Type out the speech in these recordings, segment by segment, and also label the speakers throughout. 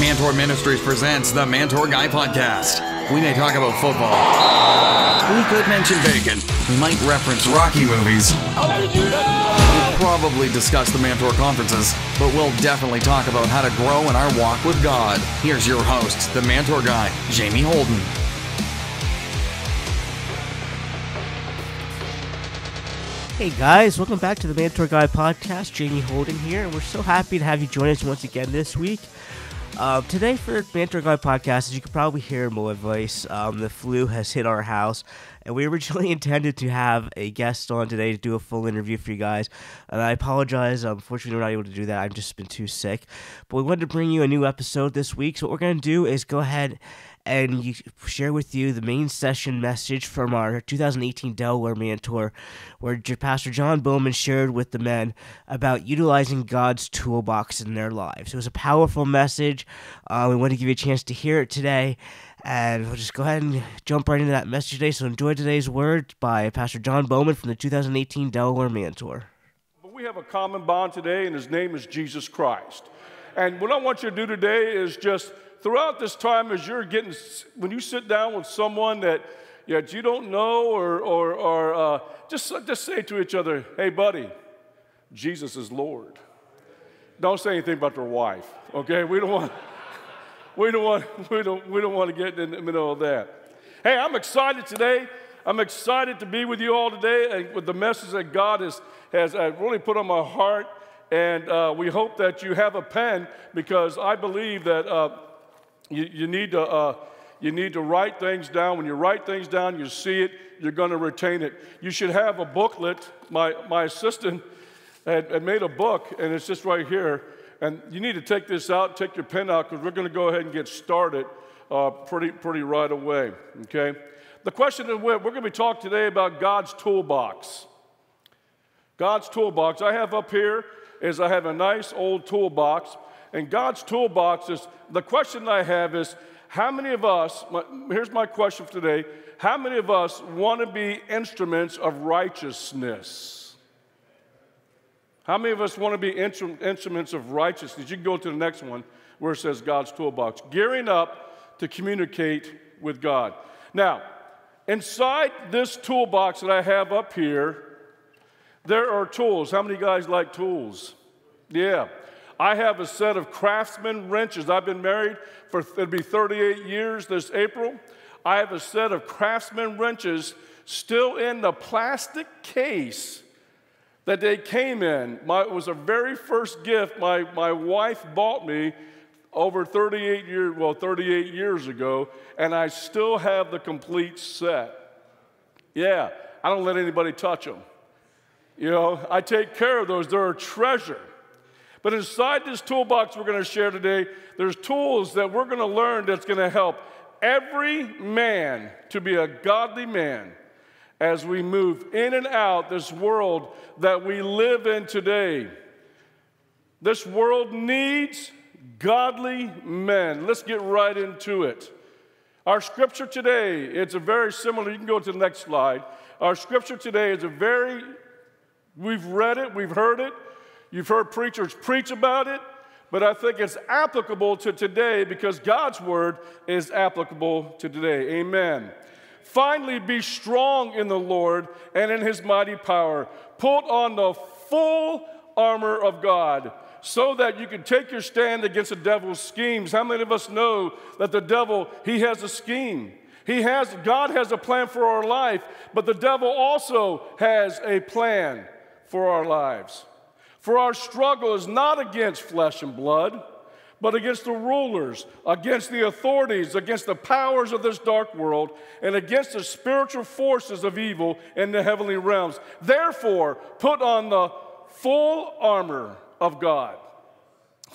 Speaker 1: Mantour Ministries presents the Mantour Guy Podcast. We may talk about football. We could mention bacon. We might reference Rocky movies. We'll probably discuss the Mantour conferences, but we'll definitely talk about how to grow in our walk with God. Here's your host, the Mantour Guy, Jamie Holden.
Speaker 2: Hey guys, welcome back to the Mantour Guy podcast. Jamie Holden here, and we're so happy to have you join us once again this week. Uh, today for Mantour Guy podcast, as you can probably hear in my voice, um, the flu has hit our house, and we originally intended to have a guest on today to do a full interview for you guys. And I apologize, unfortunately, we're not able to do that. I've just been too sick. But we wanted to bring you a new episode this week. So what we're going to do is go ahead and you share with you the main session message from our 2018 Delaware Mantour, where Pastor John Bowman shared with the men about utilizing God's toolbox in their lives. It was a powerful message. Uh, we want to give you a chance to hear it today. And we'll just go ahead and jump right into that message today. So enjoy today's word by Pastor John Bowman from the 2018 Delaware Mantour.
Speaker 3: But we have a common bond today, and his name is Jesus Christ. And what I want you to do today is just throughout this time, as you're getting, when you sit down with someone that yeah, you don't know, or, or, or uh, just, just say to each other, hey, buddy, Jesus is Lord. Don't say anything about their wife, okay? We don't want, we don't want, we don't, we don't want to get in the middle of that. Hey, I'm excited today. I'm excited to be with you all today and with the message that God has, has uh, really put on my heart. And uh, we hope that you have a pen because I believe that uh, you, you, need to, uh, you need to write things down. When you write things down, you see it, you're going to retain it. You should have a booklet. My, my assistant had, had made a book, and it's just right here. And you need to take this out, take your pen out, because we're going to go ahead and get started uh, pretty, pretty right away. Okay? The question is we're going to be talking today about God's toolbox. God's toolbox. I have up here is I have a nice old toolbox, and God's toolbox is the question I have is how many of us, my, here's my question for today, how many of us want to be instruments of righteousness? How many of us want to be instruments of righteousness? You can go to the next one where it says God's toolbox. Gearing up to communicate with God. Now, inside this toolbox that I have up here, there are tools. How many guys like tools? Yeah. I have a set of craftsman wrenches. I've been married for, it'll be 38 years this April. I have a set of craftsman wrenches still in the plastic case that they came in. My, it was a very first gift my, my wife bought me over 38 years, well, 38 years ago, and I still have the complete set. Yeah, I don't let anybody touch them. You know, I take care of those. They're a treasure. But inside this toolbox we're going to share today, there's tools that we're going to learn that's going to help every man to be a godly man as we move in and out this world that we live in today. This world needs godly men. Let's get right into it. Our scripture today, it's a very similar, you can go to the next slide. Our scripture today is a very, we've read it, we've heard it, You've heard preachers preach about it, but I think it's applicable to today because God's word is applicable to today. Amen. Finally, be strong in the Lord and in his mighty power. Put on the full armor of God so that you can take your stand against the devil's schemes. How many of us know that the devil, he has a scheme? He has, God has a plan for our life, but the devil also has a plan for our lives. For our struggle is not against flesh and blood, but against the rulers, against the authorities, against the powers of this dark world, and against the spiritual forces of evil in the heavenly realms. Therefore, put on the full armor of God,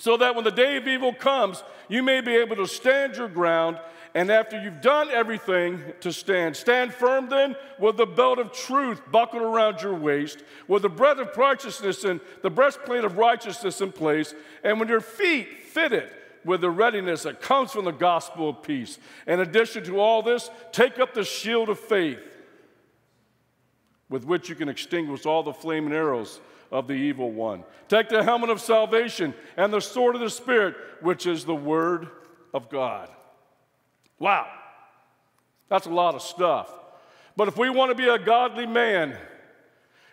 Speaker 3: so that when the day of evil comes, you may be able to stand your ground and after you've done everything to stand, stand firm then with the belt of truth buckled around your waist, with the bread of righteousness and the breastplate of righteousness in place, and with your feet fitted with the readiness that comes from the gospel of peace. In addition to all this, take up the shield of faith with which you can extinguish all the flaming arrows of the evil one. Take the helmet of salvation and the sword of the Spirit, which is the Word of God. Wow, that's a lot of stuff. But if we want to be a godly man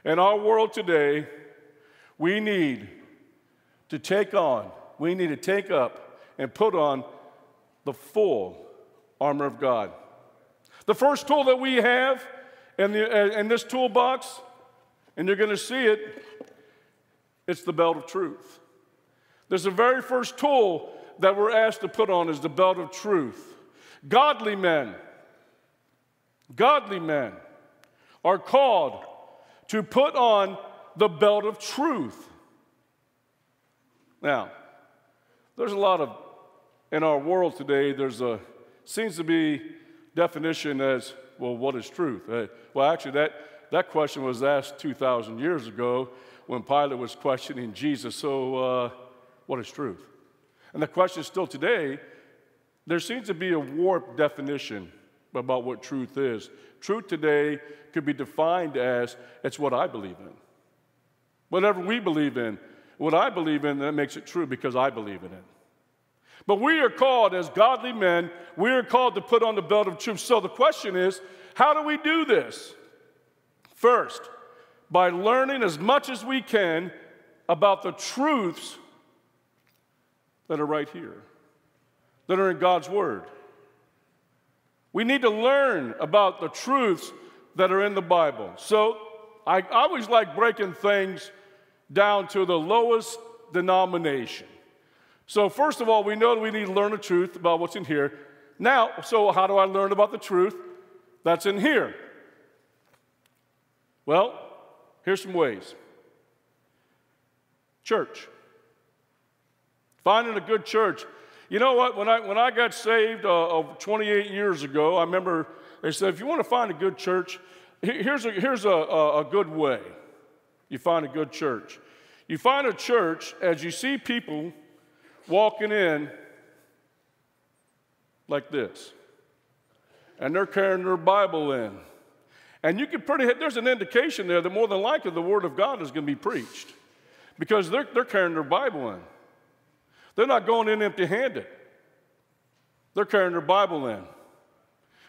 Speaker 3: in our world today, we need to take on, we need to take up and put on the full armor of God. The first tool that we have in, the, uh, in this toolbox, and you're going to see it, it's the belt of truth. There's the very first tool that we're asked to put on is the belt of truth. Godly men, godly men are called to put on the belt of truth. Now, there's a lot of, in our world today, there's a, seems to be definition as, well, what is truth? Uh, well, actually, that, that question was asked 2,000 years ago when Pilate was questioning Jesus. So, uh, what is truth? And the question still today, there seems to be a warped definition about what truth is. Truth today could be defined as it's what I believe in. Whatever we believe in, what I believe in, that makes it true because I believe in it. But we are called as godly men, we are called to put on the belt of truth. So the question is, how do we do this? First, by learning as much as we can about the truths that are right here, that are in God's Word. We need to learn about the truths that are in the Bible. So I always like breaking things down to the lowest denomination. So, first of all, we know we need to learn the truth about what's in here. Now, so how do I learn about the truth that's in here? Well, here's some ways church. Finding a good church. You know what? When I, when I got saved uh, 28 years ago, I remember they said, if you want to find a good church, here's a, here's a, a, a good way you find a good church. You find a church as you see people walking in like this, and they're carrying their Bible in. And you can pretty, there's an indication there that more than likely the Word of God is going to be preached because they're, they're carrying their Bible in. They're not going in empty handed, they're carrying their Bible in.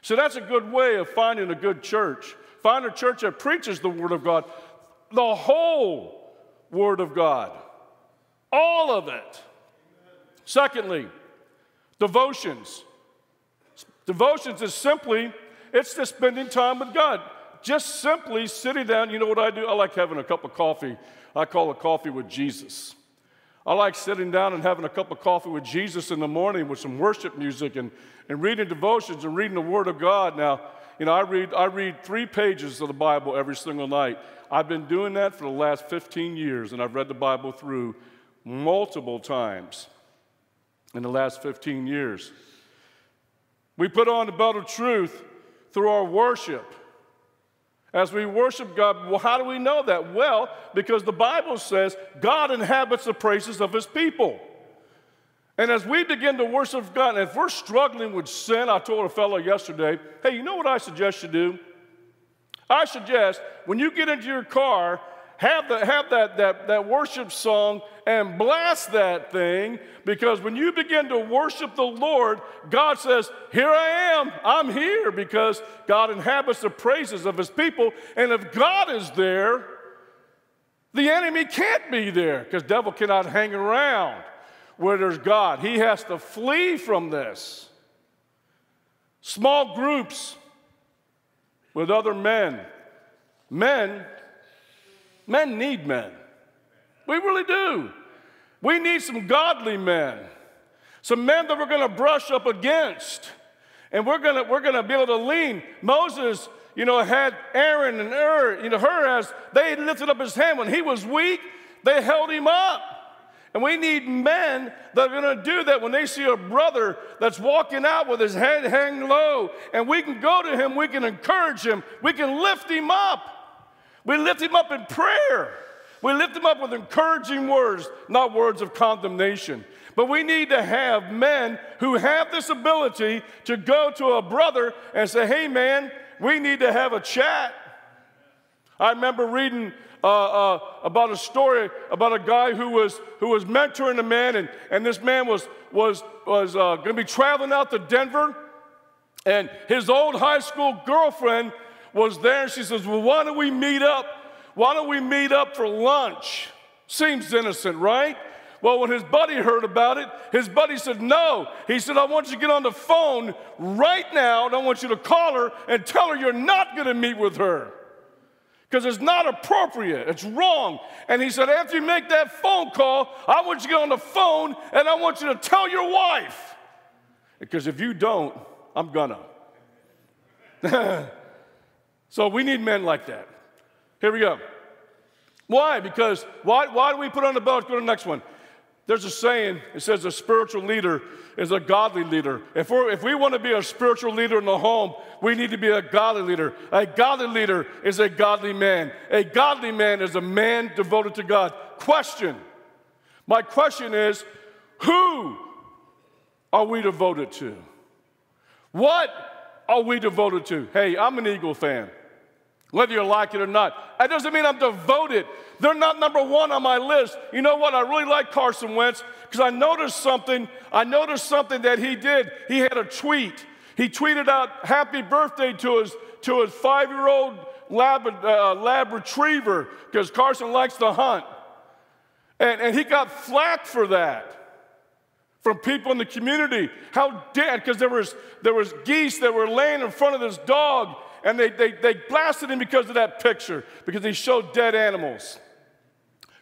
Speaker 3: So that's a good way of finding a good church. Find a church that preaches the Word of God, the whole Word of God, all of it. Secondly, devotions. Devotions is simply, it's just spending time with God. Just simply sitting down. You know what I do? I like having a cup of coffee. I call it coffee with Jesus. I like sitting down and having a cup of coffee with Jesus in the morning with some worship music and, and reading devotions and reading the Word of God. Now, you know, I read, I read three pages of the Bible every single night. I've been doing that for the last 15 years, and I've read the Bible through multiple times in the last 15 years. We put on the belt of truth through our worship. As we worship God, well, how do we know that? Well, because the Bible says God inhabits the praises of his people. And as we begin to worship God, and if we're struggling with sin, I told a fellow yesterday, hey, you know what I suggest you do? I suggest when you get into your car, have, the, have that, that, that worship song and blast that thing because when you begin to worship the Lord, God says, Here I am, I'm here because God inhabits the praises of his people. And if God is there, the enemy can't be there because devil cannot hang around where there's God. He has to flee from this. Small groups with other men. Men Men need men. We really do. We need some godly men, some men that we're going to brush up against, and we're going to we're going to be able to lean. Moses, you know, had Aaron and Hur, you know, her as they lifted up his hand when he was weak, they held him up. And we need men that are going to do that when they see a brother that's walking out with his head hanging low, and we can go to him, we can encourage him, we can lift him up. We lift him up in prayer. We lift him up with encouraging words, not words of condemnation. But we need to have men who have this ability to go to a brother and say, hey, man, we need to have a chat. I remember reading uh, uh, about a story about a guy who was, who was mentoring a man, and, and this man was, was, was uh, going to be traveling out to Denver, and his old high school girlfriend was there, she says, Well, why don't we meet up? Why don't we meet up for lunch? Seems innocent, right? Well, when his buddy heard about it, his buddy said, No. He said, I want you to get on the phone right now, and I want you to call her and tell her you're not going to meet with her because it's not appropriate. It's wrong. And he said, After you make that phone call, I want you to get on the phone and I want you to tell your wife. Because if you don't, I'm gonna. so we need men like that. Here we go. Why? Because why, why do we put on the belt? Go to the next one. There's a saying, it says a spiritual leader is a godly leader. If, we're, if we want to be a spiritual leader in the home, we need to be a godly leader. A godly leader is a godly man. A godly man is a man devoted to God. Question My question is who are we devoted to? What are we devoted to? Hey, I'm an Eagle fan whether you like it or not. That doesn't mean I'm devoted. They're not number one on my list. You know what? I really like Carson Wentz because I noticed something. I noticed something that he did. He had a tweet. He tweeted out happy birthday to his, to his five year old lab, uh, lab retriever because Carson likes to hunt. And, and he got flack for that from people in the community. How dare, because there was, there was geese that were laying in front of this dog and they, they, they blasted him because of that picture, because he showed dead animals.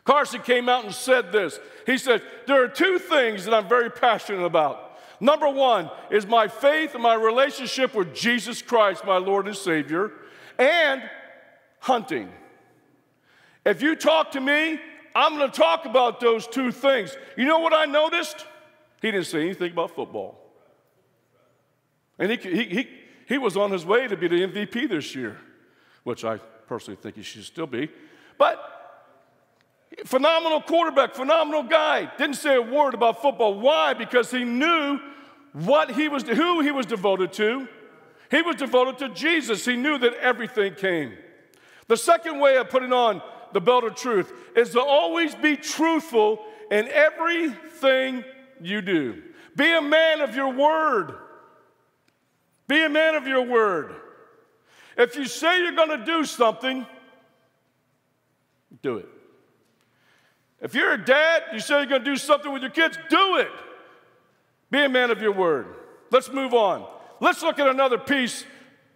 Speaker 3: Carson came out and said this. He said, There are two things that I'm very passionate about. Number one is my faith and my relationship with Jesus Christ, my Lord and Savior, and hunting. If you talk to me, I'm going to talk about those two things. You know what I noticed? He didn't say anything about football. And he, he, he, he was on his way to be the MVP this year, which I personally think he should still be. But phenomenal quarterback, phenomenal guy. Didn't say a word about football. Why? Because he knew what he was, who he was devoted to. He was devoted to Jesus. He knew that everything came. The second way of putting on the belt of truth is to always be truthful in everything you do. Be a man of your word. Be a man of your word. If you say you're going to do something, do it. If you're a dad, you say you're going to do something with your kids, do it. Be a man of your word. Let's move on. Let's look at another piece,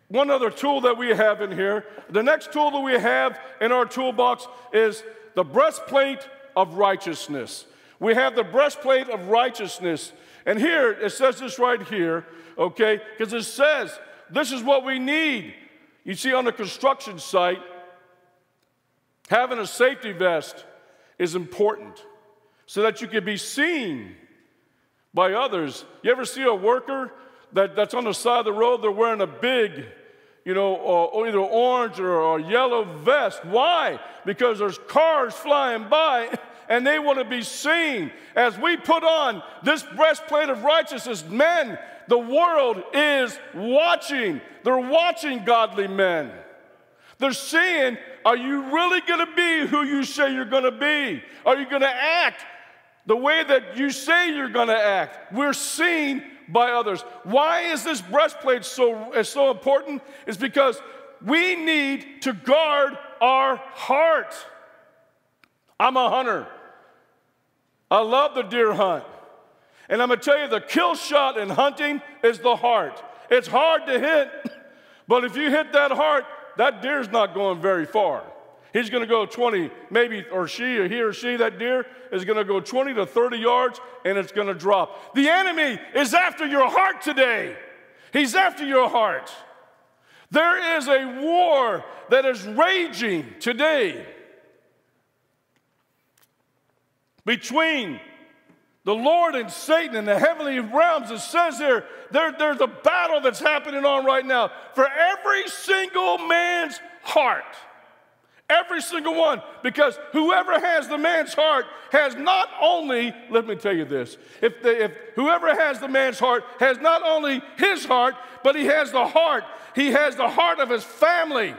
Speaker 3: one other tool that we have in here. The next tool that we have in our toolbox is the breastplate of righteousness. We have the breastplate of righteousness. And here, it says this right here okay? Because it says this is what we need. You see, on a construction site, having a safety vest is important so that you can be seen by others. You ever see a worker that, that's on the side of the road, they're wearing a big, you know, uh, or either orange or a yellow vest. Why? Because there's cars flying by and they want to be seen. As we put on this breastplate of righteousness, men, the world is watching. They're watching godly men. They're seeing, are you really going to be who you say you're going to be? Are you going to act the way that you say you're going to act? We're seen by others. Why is this breastplate so, so important? It's because we need to guard our heart. I'm a hunter. I love the deer hunt. And I'm going to tell you the kill shot in hunting is the heart. It's hard to hit, but if you hit that heart, that deer's not going very far. He's going to go 20, maybe, or she, or he or she, that deer is going to go 20 to 30 yards and it's going to drop. The enemy is after your heart today. He's after your heart. There is a war that is raging today between the Lord and Satan in the heavenly realms. It says there, there, there's a battle that's happening on right now for every single man's heart. Every single one. Because whoever has the man's heart has not only, let me tell you this, if, the, if whoever has the man's heart has not only his heart, but he has the heart, he has the heart of his family.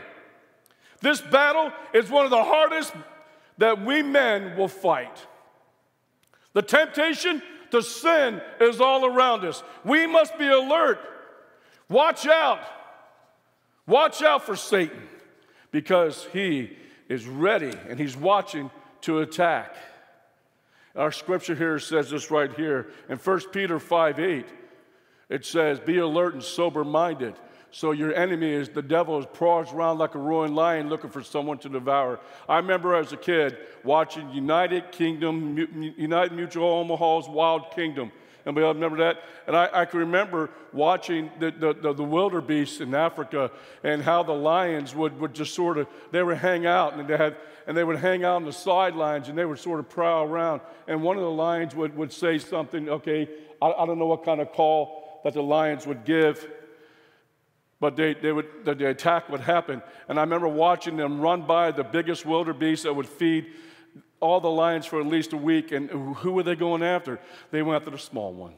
Speaker 3: This battle is one of the hardest that we men will fight. The temptation to sin is all around us. We must be alert. Watch out. Watch out for Satan because he is ready and he's watching to attack. Our scripture here says this right here in 1 Peter 5 8. It says, Be alert and sober minded. So your enemy is the devil is prowls around like a roaring lion looking for someone to devour. I remember as a kid watching United Kingdom, United Mutual Omaha's Wild Kingdom. Anybody remember that? And I, I can remember watching the, the, the, the, wildebeest in Africa and how the lions would, would just sort of, they would hang out and they had, and they would hang out on the sidelines and they would sort of prowl around. And one of the lions would, would say something, okay, I, I don't know what kind of call that the lions would give, but they, they would, the, the attack would happen. And I remember watching them run by the biggest wildebeest that would feed all the lions for at least a week. And who were they going after? They went after the small one.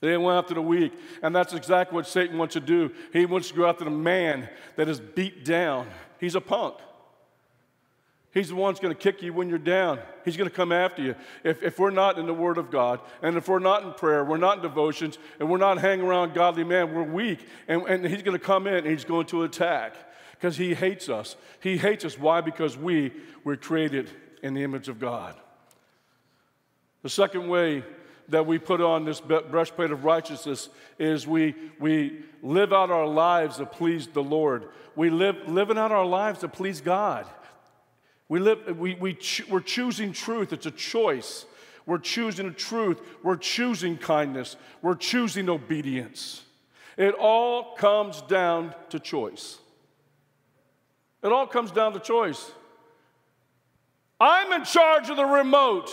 Speaker 3: They went after the weak. And that's exactly what Satan wants to do. He wants to go after the man that is beat down. He's a punk. He's the one that's going to kick you when you're down. He's going to come after you. If, if we're not in the Word of God, and if we're not in prayer, we're not in devotions, and we're not hanging around godly men, we're weak. And, and he's going to come in and he's going to attack because he hates us. He hates us. Why? Because we were created in the image of God. The second way that we put on this breastplate of righteousness is we, we live out our lives to please the Lord. We live living out our lives to please God. We live, we, we ch- we're choosing truth. It's a choice. We're choosing truth. We're choosing kindness. We're choosing obedience. It all comes down to choice. It all comes down to choice. I'm in charge of the remote.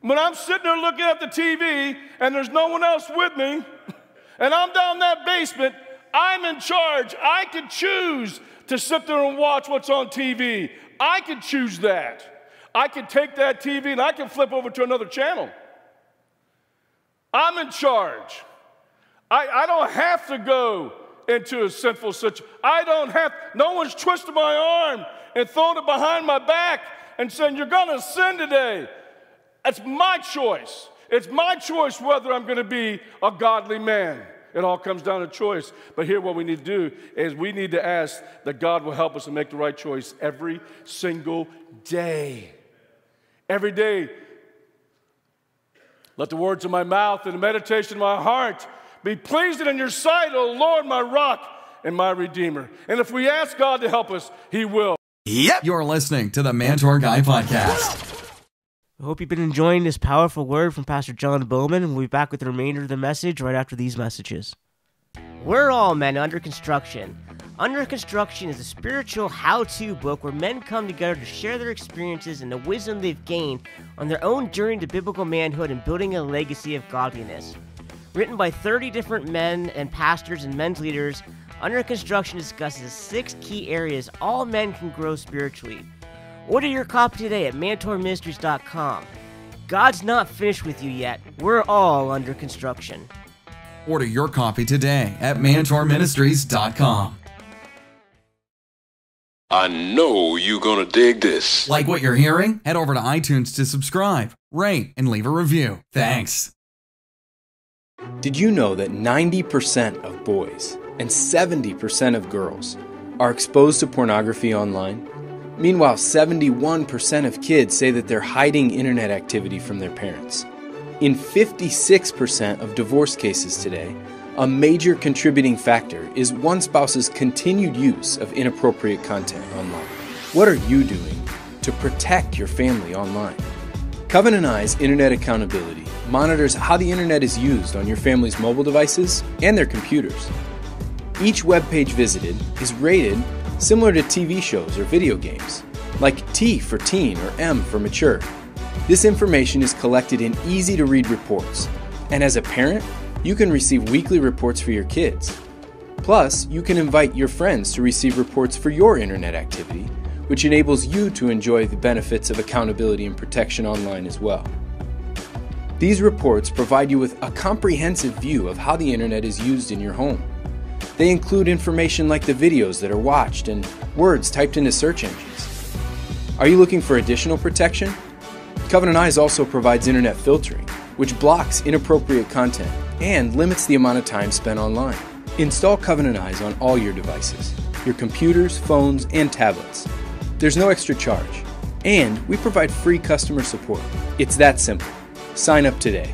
Speaker 3: When I'm sitting there looking at the TV and there's no one else with me, and I'm down that basement, I'm in charge. I can choose to sit there and watch what's on TV. I can choose that. I can take that TV and I can flip over to another channel. I'm in charge. I, I don't have to go into a sinful situation. I don't have, no one's twisted my arm and thrown it behind my back and saying, You're going to sin today. It's my choice. It's my choice whether I'm going to be a godly man. It all comes down to choice. But here, what we need to do is we need to ask that God will help us to make the right choice every single day. Every day. Let the words of my mouth and the meditation of my heart be pleasing in your sight, O Lord, my rock and my redeemer. And if we ask God to help us, He will.
Speaker 1: Yep. You're listening to the Mantour Guy Podcast.
Speaker 2: I hope you've been enjoying this powerful word from Pastor John Bowman, and we'll be back with the remainder of the message right after these messages.
Speaker 4: We're all men under construction. Under Construction is a spiritual how to book where men come together to share their experiences and the wisdom they've gained on their own journey to biblical manhood and building a legacy of godliness. Written by 30 different men and pastors and men's leaders, Under Construction discusses six key areas all men can grow spiritually Order your copy today at mantourministries.com. God's not finished with you yet. We're all under construction.
Speaker 1: Order your copy today at mantourministries.com.
Speaker 5: I know you're going to dig this.
Speaker 1: Like what you're hearing? Head over to iTunes to subscribe, rate, and leave a review. Thanks.
Speaker 6: Did you know that 90% of boys and 70% of girls are exposed to pornography online? Meanwhile, 71% of kids say that they're hiding internet activity from their parents. In 56% of divorce cases today, a major contributing factor is one spouse's continued use of inappropriate content online. What are you doing to protect your family online? Covenant Eyes Internet Accountability monitors how the internet is used on your family's mobile devices and their computers. Each web page visited is rated similar to TV shows or video games, like T for teen or M for mature. This information is collected in easy to read reports, and as a parent, you can receive weekly reports for your kids. Plus, you can invite your friends to receive reports for your internet activity, which enables you to enjoy the benefits of accountability and protection online as well. These reports provide you with a comprehensive view of how the internet is used in your home They include information like the videos that are watched and words typed into search engines. Are you looking for additional protection? Covenant Eyes also provides internet filtering, which blocks inappropriate content and limits the amount of time spent online. Install Covenant Eyes on all your devices your computers, phones, and tablets. There's no extra charge, and we provide free customer support. It's that simple. Sign up today.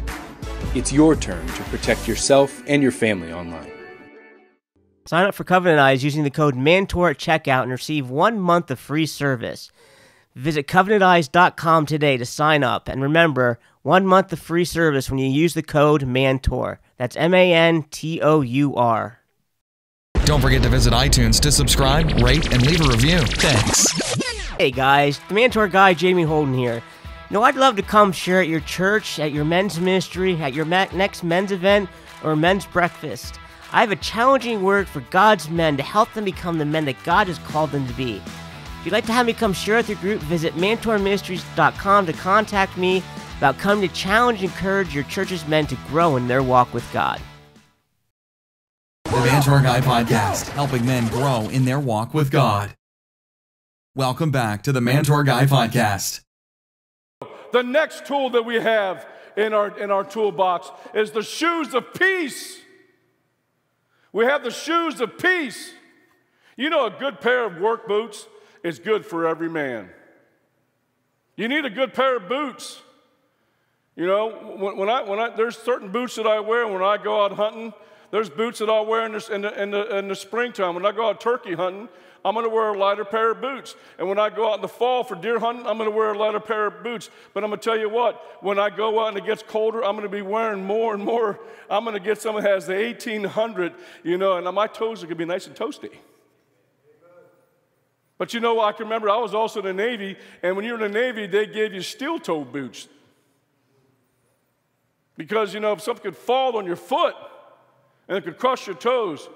Speaker 6: It's your turn to protect yourself and your family online.
Speaker 4: Sign up for Covenant Eyes using the code MANTOUR at checkout and receive one month of free service. Visit covenanteyes.com today to sign up. And remember, one month of free service when you use the code MANTOUR. That's M A N T O U R.
Speaker 1: Don't forget to visit iTunes to subscribe, rate, and leave a review. Thanks.
Speaker 4: Hey guys, the Mantour guy Jamie Holden here. You know, I'd love to come share at your church, at your men's ministry, at your next men's event, or men's breakfast. I have a challenging word for God's men to help them become the men that God has called them to be. If you'd like to have me come share with your group, visit mantourministries.com to contact me about coming to challenge and encourage your church's men to grow in their walk with God.
Speaker 1: The Mantour Guy Podcast, helping men grow in their walk with God. Welcome back to the Mantour Guy Podcast.
Speaker 3: The next tool that we have in our, in our toolbox is the shoes of peace. We have the shoes of peace. You know, a good pair of work boots is good for every man. You need a good pair of boots. You know, when, when I, when I, there's certain boots that I wear when I go out hunting. There's boots that I'll wear in in the, in the, in the springtime. When I go out turkey hunting, I'm going to wear a lighter pair of boots. And when I go out in the fall for deer hunting, I'm going to wear a lighter pair of boots. But I'm going to tell you what, when I go out and it gets colder, I'm going to be wearing more and more. I'm going to get some that has the 1800, you know, and my toes are going to be nice and toasty. But you know, I can remember I was also in the Navy, and when you were in the Navy, they gave you steel toe boots. Because, you know, if something could fall on your foot and it could crush your toes,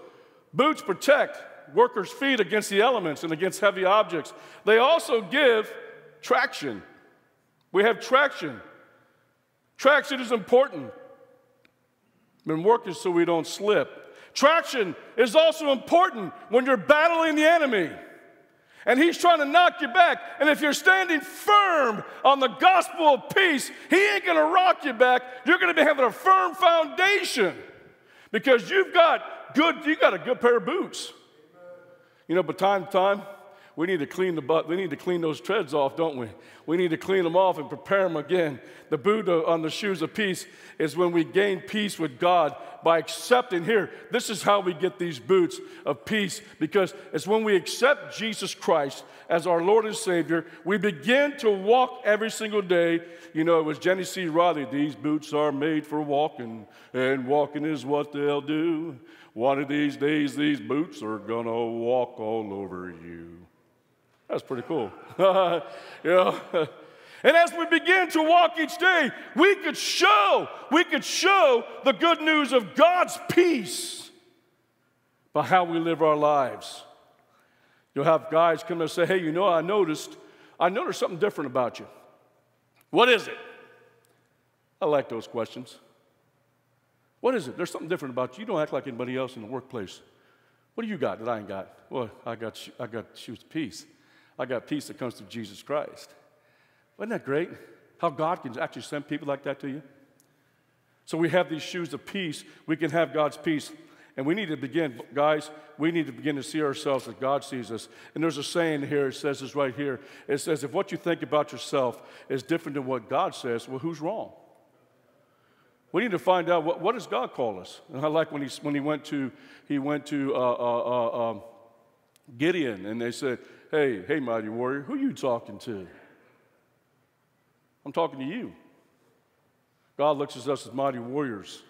Speaker 3: boots protect workers' feet against the elements and against heavy objects. They also give traction. We have traction. Traction is important. Been working so we don't slip. Traction is also important when you're battling the enemy and he's trying to knock you back. And if you're standing firm on the gospel of peace, he ain't gonna rock you back. You're gonna be having a firm foundation because you've got good, you got a good pair of boots. You know, but time to time, we need to clean the butt. We need to clean those treads off, don't we? We need to clean them off and prepare them again. The Buddha on the shoes of peace is when we gain peace with God by accepting. Here, this is how we get these boots of peace because it's when we accept Jesus Christ as our Lord and Savior, we begin to walk every single day. You know, it was Jeannie C. Riley, these boots are made for walking, and walking is what they'll do. One of these days, these boots are gonna walk all over you. That's pretty cool. you know? And as we begin to walk each day, we could show, we could show the good news of God's peace by how we live our lives. You'll have guys come and say, Hey, you know, I noticed, I noticed something different about you. What is it? I like those questions. What is it? There's something different about you. You don't act like anybody else in the workplace. What do you got that I ain't got? Well, I got, I got shoes of peace. I got peace that comes through Jesus Christ. Wasn't that great? How God can actually send people like that to you? So we have these shoes of peace. We can have God's peace. And we need to begin, guys, we need to begin to see ourselves as God sees us. And there's a saying here, it says this right here. It says, if what you think about yourself is different than what God says, well, who's wrong? We need to find out what, what does God call us. And I like when he, when he went to, he went to uh, uh, uh, um, Gideon and they said, hey, hey, mighty warrior, who are you talking to? I'm talking to you. God looks at us as mighty warriors.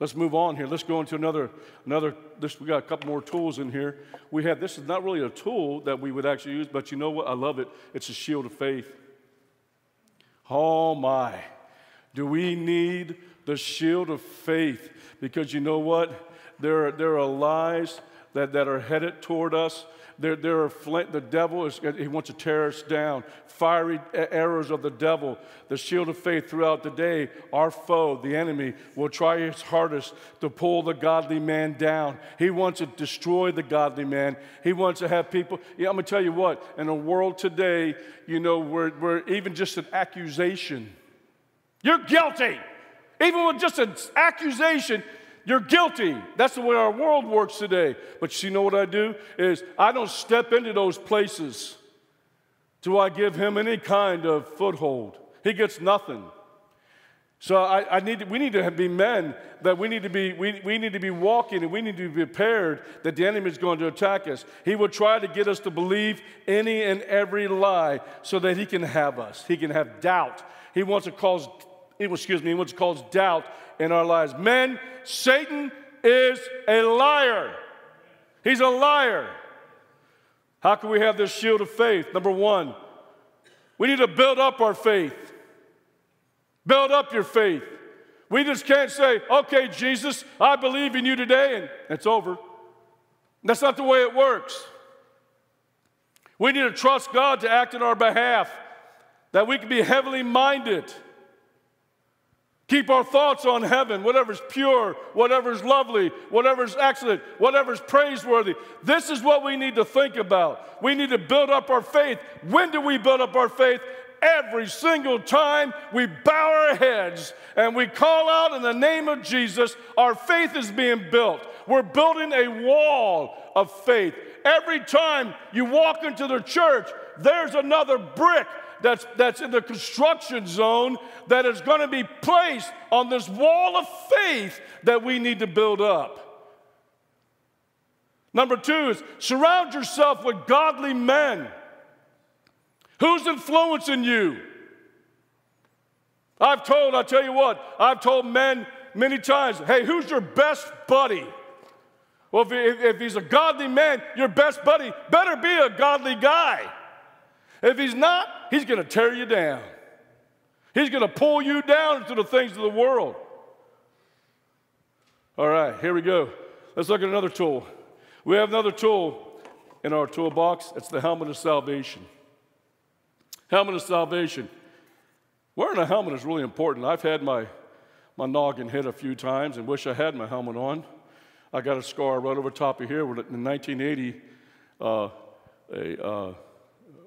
Speaker 3: Let's move on here. Let's go into another, another, this, we got a couple more tools in here. We have, this is not really a tool that we would actually use, but you know what? I love it. It's a shield of faith. Oh my. Do we need the shield of faith? Because you know what? There are, there are lies that, that are headed toward us. There, there are flint, the devil is, he wants to tear us down. Fiery arrows of the devil, the shield of faith throughout the day. Our foe, the enemy, will try his hardest to pull the godly man down. He wants to destroy the godly man. He wants to have people. Yeah, I'm going to tell you what, in a world today, you know, where, where even just an accusation, you're guilty. Even with just an accusation, you're guilty. That's the way our world works today. But you know what I do? Is I don't step into those places Do I give him any kind of foothold. He gets nothing. So I, I need to, we need to be men that we need to be we, we need to be walking and we need to be prepared that the enemy is going to attack us. He will try to get us to believe any and every lie so that he can have us. He can have doubt. He wants to cause excuse me, to cause doubt in our lives. Men, Satan is a liar. He's a liar. How can we have this shield of faith? Number one, we need to build up our faith. Build up your faith. We just can't say, okay, Jesus, I believe in you today, and it's over. That's not the way it works. We need to trust God to act in our behalf, that we can be heavenly minded. Keep our thoughts on heaven, whatever's pure, whatever's lovely, whatever's excellent, whatever's praiseworthy. This is what we need to think about. We need to build up our faith. When do we build up our faith? Every single time we bow our heads and we call out in the name of Jesus, our faith is being built. We're building a wall of faith. Every time you walk into the church, there's another brick that's, that's in the construction zone that is going to be placed on this wall of faith that we need to build up. Number two is surround yourself with godly men. Who's influencing you? I've told, I tell you what, I've told men many times, hey, who's your best buddy? Well, if, if, he's a godly man, your best buddy better be a godly guy. If he's not, he's going to tear you down. He's going to pull you down into the things of the world. All right, here we go. Let's look at another tool. We have another tool in our toolbox. It's the helmet of salvation. Helmet of salvation. Wearing a helmet is really important. I've had my, my noggin hit a few times and wish I had my helmet on. I got a scar right over top of here. In 1980, uh, a uh,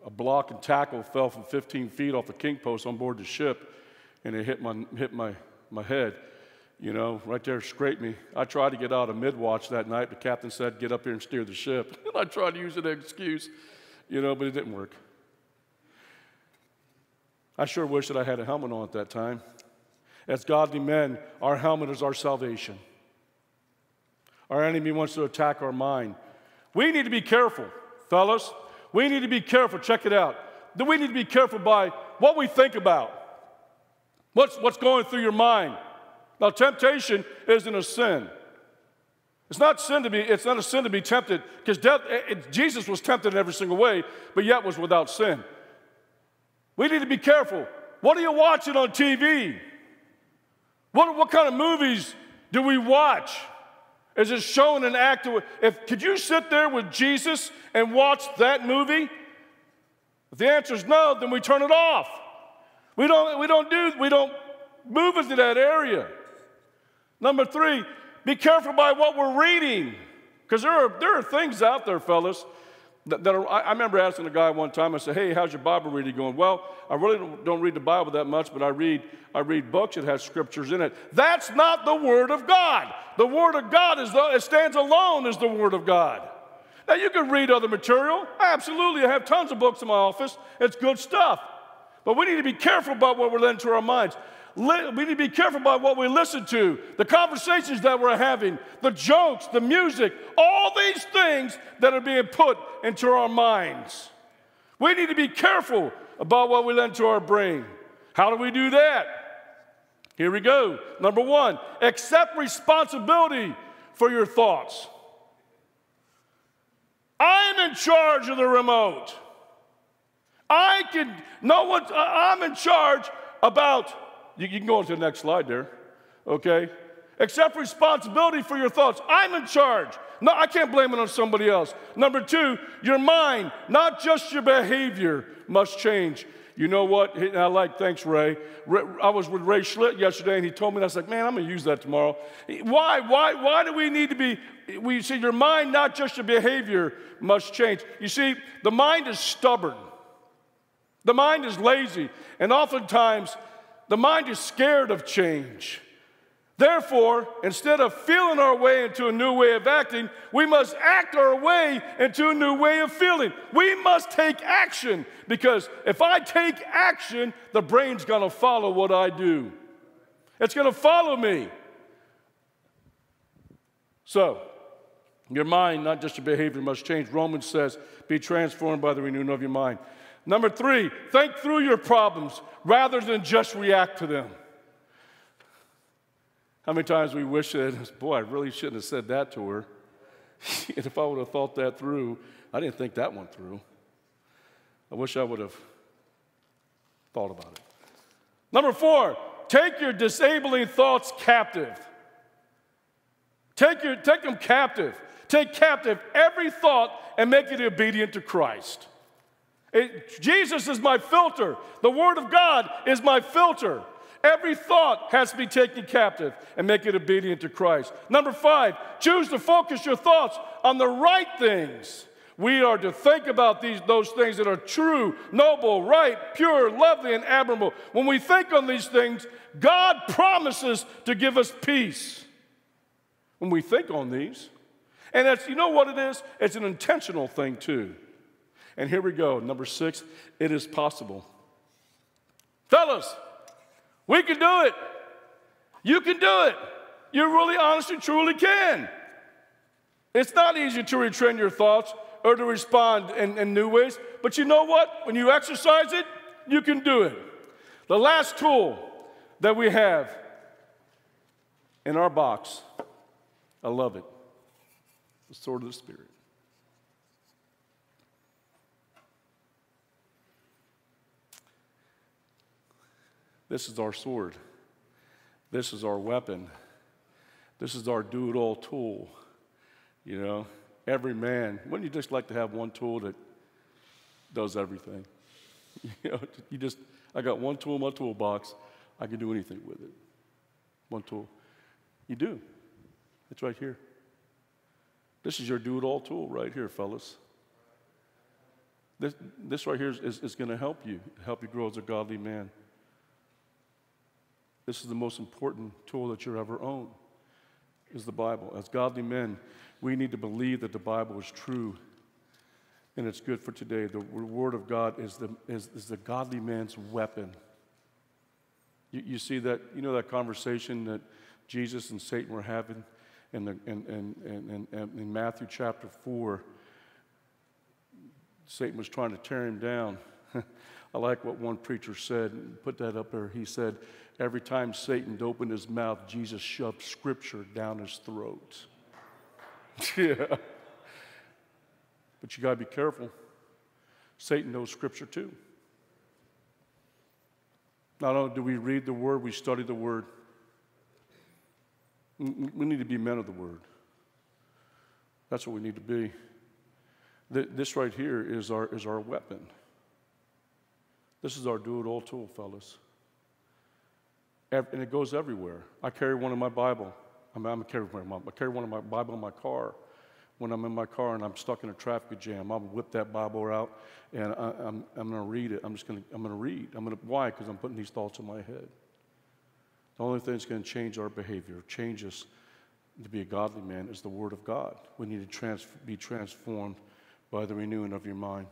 Speaker 3: a block and tackle fell from 15 feet off the king post on board the ship, and it hit my, hit my, my head. You know, right there, scraped me. I tried to get out of mid-watch that night. The captain said, get up here and steer the ship. And I tried to use an excuse, you know, but it didn't work. I sure wish that I had a helmet on at that time. As godly men, our helmet is our salvation. Our enemy wants to attack our mind. We need to be careful, fellas. We need to be careful. Check it out. We need to be careful by what we think about. What's, what's going through your mind? Now, temptation isn't a sin. It's not sin to be, it's not a sin to be tempted, because eh, eh, Jesus was tempted in every single way, but yet was without sin. We need to be careful. What are you watching on TV? What, what kind of movies do we watch? Is it showing an act of if could you sit there with Jesus and watch that movie? If the answer is no, then we turn it off. We don't, we don't do, we don't move into that area. Number three, be careful by what we're reading. Because there are, there are things out there, fellas, that, that I, remember asking a guy one time, I said, Hey, how's your Bible reading going? Well, I really don't, don't read the Bible that much, but I read, I read books that have scriptures in it. That's not the Word of God. The Word of God is the, it stands alone as the Word of God. Now, you can read other material. Absolutely. I have tons of books in my office. It's good stuff. But we need to be careful about what we're letting to our minds we need to be careful about what we listen to, the conversations that we're having, the jokes, the music, all these things that are being put into our minds. We need to be careful about what we let into our brain. How do we do that? Here we go. Number one, accept responsibility for your thoughts. I'm in charge of the remote. I can, no one, I'm in charge about you, you can go on to the next slide there, okay? Accept responsibility for your thoughts. I'm in charge. No, I can't blame it on somebody else. Number two, your mind, not just your behavior, must change. You know what? I like, thanks, Ray. I was with Ray Schlitt yesterday, and he told me, and I was like, man, I'm going to use that tomorrow. Why? Why? Why do we need to be? We see your mind, not just your behavior, must change. You see, the mind is stubborn, the mind is lazy, and oftentimes the mind is scared of change. Therefore, instead of feeling our way into a new way of acting, we must act our way into a new way of feeling. We must take action because if I take action, the brain's gonna follow what I do. It's gonna follow me. So, your mind, not just your behavior, must change. Romans says, be transformed by the renewing of your mind. Number three, think through your problems rather than just react to them. How many times we wish that, boy, I really shouldn't have said that to her. and if I would have thought that through, I didn't think that one through. I wish I would have thought about it. Number four, take your disabling thoughts captive. Take, your, take them captive. Take captive every thought and make it obedient to Christ. It, Jesus is my filter. The Word of God is my filter. Every thought has to be taken captive and make it obedient to Christ. Number five, choose to focus your thoughts on the right things. We are to think about these, those things that are true, noble, right, pure, lovely, and admirable. When we think on these things, God promises to give us peace. When we think on these, and that's, you know what it is? It's an intentional thing too. And here we go. Number six, it is possible. Fellas, we can do it. You can do it. You really honestly, truly can. It's not easy to retrain your thoughts or to respond in, in, new ways, but you know what? When you exercise it, you can do it. The last tool that we have in our box, I love it the sword of the Spirit. This is our sword. This is our weapon. This is our do it all tool. You know, every man, wouldn't you just like to have one tool that does everything? You know, you just, I got one tool in my toolbox. I can do anything with it. One tool. You do. It's right here. This is your do it all tool right here, fellas. This, this right here is, is, is going to help you, help you grow as a godly man. This is the most important tool that you'll ever own, is the Bible. As godly men, we need to believe that the Bible is true and it's good for today. The Word of God is the, is, is the godly man's weapon. You, you see that, you know that conversation that Jesus and Satan were having in, the, in, in, in, in Matthew chapter 4? Satan was trying to tear him down. I like what one preacher said, put that up there. He said, Every time Satan opened his mouth, Jesus shoved scripture down his throat. yeah. But you got to be careful. Satan knows scripture too. Not only do we read the word, we study the word. We need to be men of the word. That's what we need to be. This right here is our, is our weapon. This is our do it all tool, fellas and it goes everywhere. I carry one in my Bible. I mean, I'm carry, I carry one in my Bible in my car. When I'm in my car and I'm stuck in a traffic jam, I'll whip that Bible out and I, am I'm, I'm going to read it. I'm just going to, I'm going to read. I'm going to, why? Because I'm putting these thoughts in my head. The only thing that's going to change our behavior, change us to be a godly man, is the Word of God. We need to trans- be transformed by the renewing of your mind.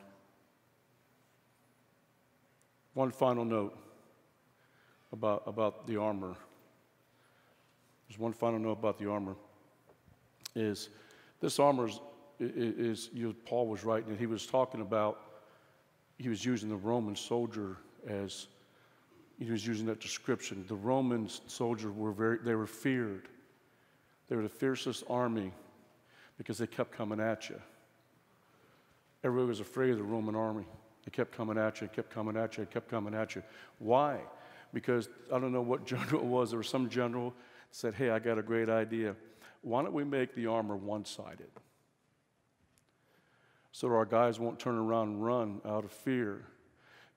Speaker 3: One final note about, about the armor. There's one final note about the armor. Is this armor is, is you know, Paul was writing, and he was talking about, he was using the Roman soldier as, he was using that description. The Roman soldiers were very, they were feared. They were the fiercest army because they kept coming at you. Everybody was afraid of the Roman army. They kept coming at you, it kept coming at you, it kept coming at you. Why? because I don't know what general it was. There was some general said, Hey, I got a great idea. Why don't we make the armor one sided? So our guys won't turn around and run out of fear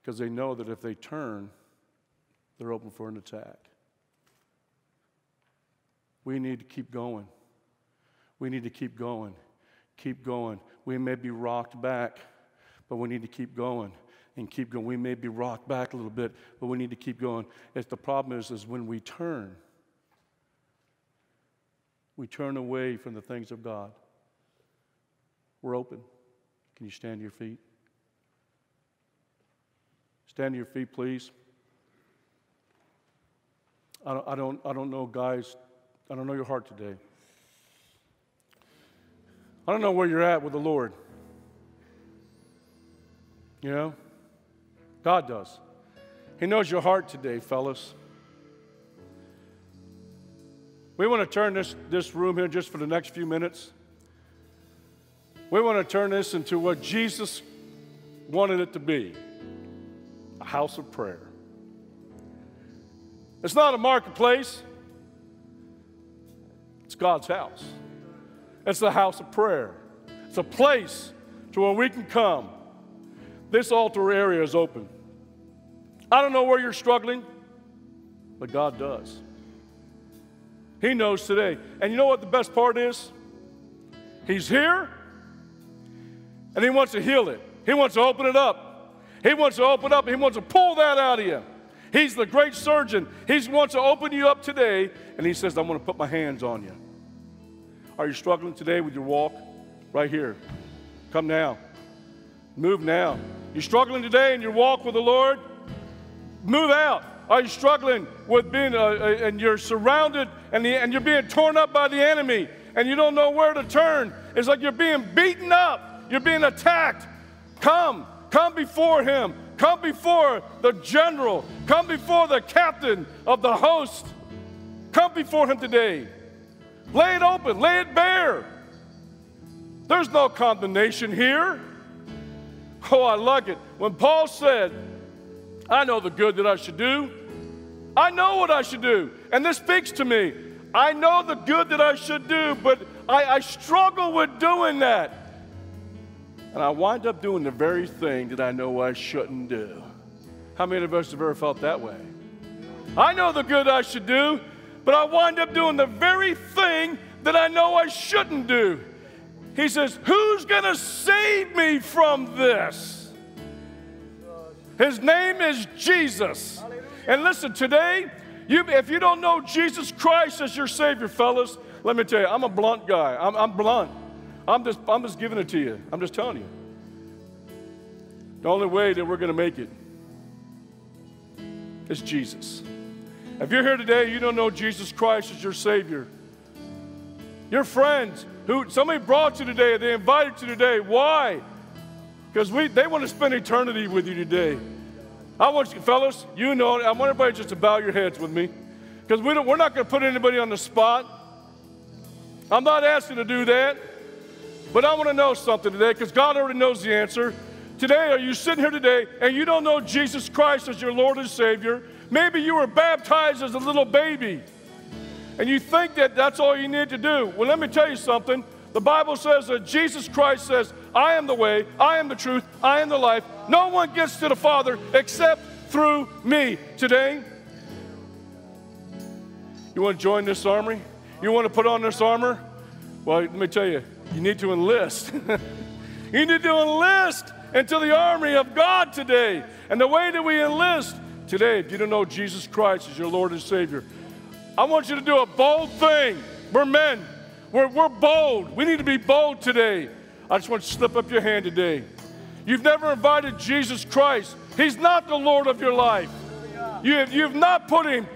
Speaker 3: because they know that if they turn, they're open for an attack. We need to keep going. We need to keep going. Keep going. We may be rocked back, but we need to keep going and keep going. We may be rocked back a little bit, but we need to keep going. If the problem is, is when we turn, we turn away from the things of God. We're open. Can you stand to your feet? Stand to your feet, please. I don't, I don't, I don't know, guys. I don't know your heart today. I don't know where you're at with the Lord. You know? God does. He knows your heart today, fellas. We want to turn this, this room here just for the next few minutes. We want to turn this into what Jesus wanted it to be a house of prayer. It's not a marketplace, it's God's house. It's the house of prayer. It's a place to where we can come. This altar area is open. I don't know where you're struggling, but God does. He knows today. And you know what the best part is? He's here and He wants to heal it. He wants to open it up. He wants to open up. He wants to pull that out of you. He's the great surgeon. He wants to open you up today, and He says, I'm going to put my hands on you. Are you struggling today with your walk? Right here. Come now. Move now. You're struggling today in your walk with the Lord? Move out. Are you struggling with being, uh, uh, and you're surrounded and, the, and you're being torn up by the enemy and you don't know where to turn? It's like you're being beaten up, you're being attacked. Come, come before him. Come before the general. Come before the captain of the host. Come before him today. Lay it open, lay it bare. There's no condemnation here. Oh, I like it. When Paul said, I know the good that I should do, I know what I should do. And this speaks to me. I know the good that I should do, but I, I struggle with doing that. And I wind up doing the very thing that I know I shouldn't do. How many of us have ever felt that way? I know the good I should do, but I wind up doing the very thing that I know I shouldn't do. He says, Who's going to save me from this? His name is Jesus. And listen, today, you, if you don't know Jesus Christ as your Savior, fellas, let me tell you, I'm a blunt guy. I'm, I'm blunt. I'm just, I'm just giving it to you. I'm just telling you. The only way that we're going to make it is Jesus. If you're here today, you don't know Jesus Christ as your Savior. Your friends who somebody brought you today, they invited you today. Why? Because we they want to spend eternity with you today. I want you, fellas, you know, I want everybody just to bow your heads with me. Because we we're not going to put anybody on the spot. I'm not asking to do that. But I want to know something today because God already knows the answer. Today, are you sitting here today and you don't know Jesus Christ as your Lord and Savior? Maybe you were baptized as a little baby and you think that that's all you need to do. Well, let me tell you something. The Bible says that Jesus Christ says, I am the way, I am the truth, I am the life. No one gets to the Father except through me. Today, you want to join this army? You want to put on this armor? Well, let me tell you, you need to enlist. you need to enlist into the army of God today. And the way that we enlist today, if you don't know Jesus Christ as your Lord and Savior, I want you to do a bold thing. We're men, we're, we're bold. We need to be bold today. I just want you to slip up your hand today. You've never invited Jesus Christ, He's not the Lord of your life. You have, you've not put Him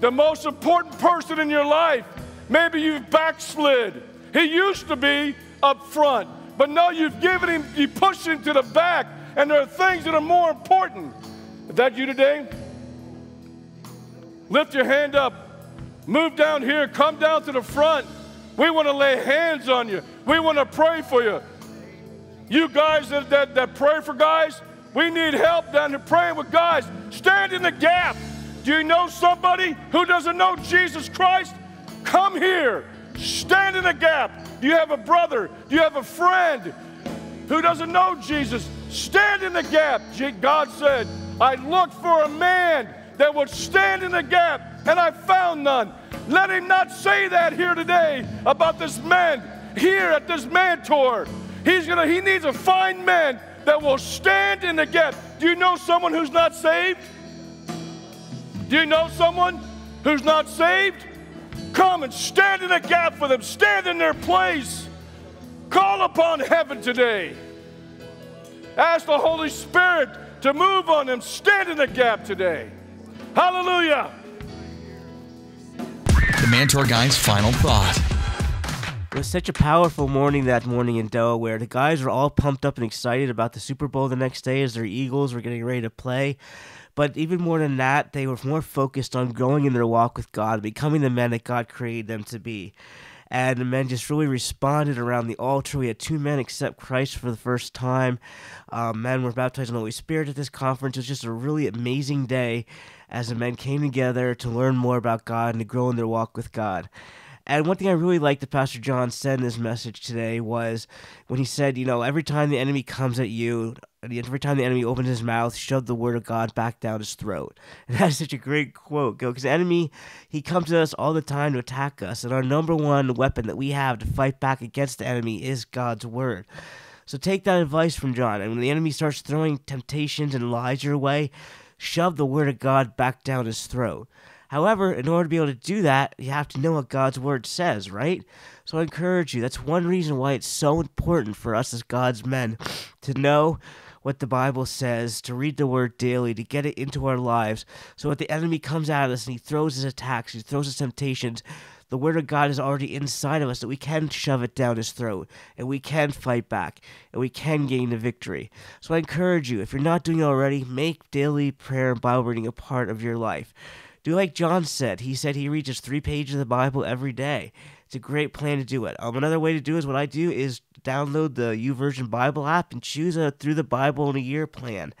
Speaker 3: the most important person in your life. Maybe you've backslid. He used to be up front, but now you've given Him, you push Him to the back, and there are things that are more important. Is that you today? Lift your hand up Move down here, come down to the front. We want to lay hands on you. We want to pray for you. You guys that, that, that pray for guys, we need help down here praying with guys. Stand in the gap. Do you know somebody who doesn't know Jesus Christ? Come here. Stand in the gap. Do you have a brother? Do you have a friend who doesn't know Jesus? Stand in the gap. God said, I looked for a man that would stand in the gap, and I found none. Let him not say that here today about this man here at this Mantour. He's gonna, he needs to find men that will stand in the gap. Do you know someone who's not saved? Do you know someone who's not saved? Come and stand in the gap for them. Stand in their place. Call upon heaven today. Ask the Holy Spirit to move on them. Stand in the gap today. Hallelujah.
Speaker 1: The Mantour Guy's final thought.
Speaker 2: It was such a powerful morning that morning in Delaware. The guys were all pumped up and excited about the Super Bowl the next day as their Eagles were getting ready to play. But even more than that, they were more focused on growing in their walk with God, becoming the men that God created them to be. And the men just really responded around the altar. We had two men accept Christ for the first time. Um, men were baptized in the Holy Spirit at this conference. It was just a really amazing day as the men came together to learn more about God and to grow in their walk with God. And one thing I really liked that Pastor John said in his message today was when he said, you know, every time the enemy comes at you, every time the enemy opens his mouth, shove the word of God back down his throat. And that's such a great quote, because the enemy, he comes to us all the time to attack us. And our number one weapon that we have to fight back against the enemy is God's word. So take that advice from John. And when the enemy starts throwing temptations and lies your way, shove the word of God back down his throat. However, in order to be able to do that, you have to know what God's word says, right? So I encourage you. That's one reason why it's so important for us as God's men to know what the Bible says, to read the word daily, to get it into our lives. So when the enemy comes at us and he throws his attacks, he throws his temptations, the word of God is already inside of us that we can shove it down his throat and we can fight back and we can gain the victory. So I encourage you, if you're not doing it already, make daily prayer and Bible reading a part of your life. Do like John said. He said he reads just three pages of the Bible every day. It's a great plan to do it. Um, another way to do is what I do is download the YouVersion Bible app and choose a through the Bible in a year plan.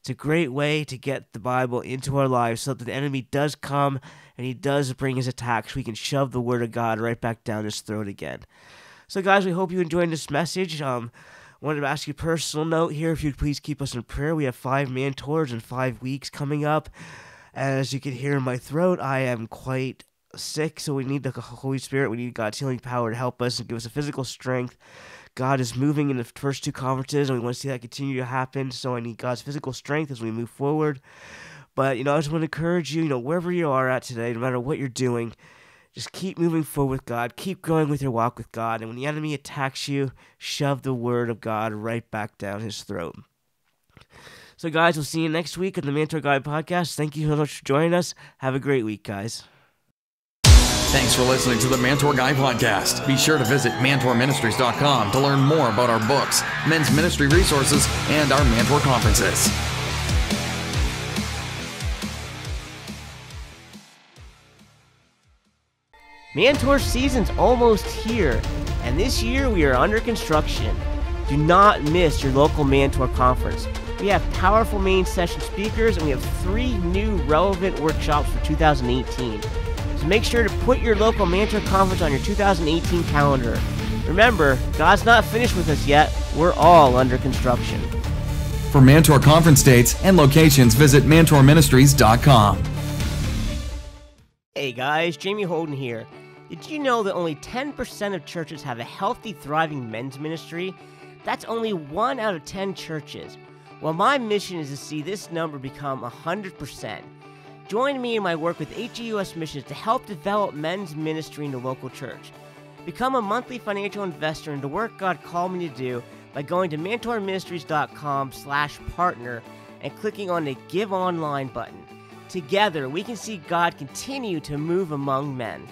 Speaker 2: It's a great way to get the Bible into our lives so that the enemy does come and he does bring his attacks. We can shove the Word of God right back down his throat again. So, guys, we hope you enjoyed this message. Um, wanted to ask you a personal note here. If you'd please keep us in prayer. We have five Mantours in five weeks coming up. As you can hear in my throat, I am quite sick, so we need the Holy Spirit. We need God's healing power to help us and give us a physical strength. God is moving in the first two conferences, and we want to see that continue to happen. So I need God's physical strength as we move forward. But you know, I just want to encourage you, you know, wherever you are at today, no matter what you're doing, just keep moving forward with God. Keep going with your walk with God. And when the enemy attacks you, shove the word of God right back down his throat. So, guys, we'll see you next week on the Mantour Guy podcast. Thank you so much for joining us. Have a great week, guys.
Speaker 1: Thanks for listening to the Mantour Guy podcast. Be sure to visit mantourministries.com to learn more about our books, men's ministry resources, and our Mantour conferences.
Speaker 4: Mantour season's almost here, and this year we are under construction. Do not miss your local Mantour conference. We have powerful main session speakers, and we have three new relevant workshops for 2018. So make sure to put your local Mantour conference on your 2018 calendar. Remember, God's not finished with us yet. We're all under construction.
Speaker 1: For Mantour conference dates and locations, visit mantourministries.com.
Speaker 4: Hey guys, Jamie Holden here. Did you know that only 10% of churches have a healthy, thriving men's ministry? That's only one out of 10 churches. Well, my mission is to see this number become 100%. Join me in my work with HEUS Missions to help develop men's ministry in the local church. Become a monthly financial investor in the work God called me to do by going to mantourministries.com slash partner and clicking on the Give Online button. Together, we can see God continue to move among men.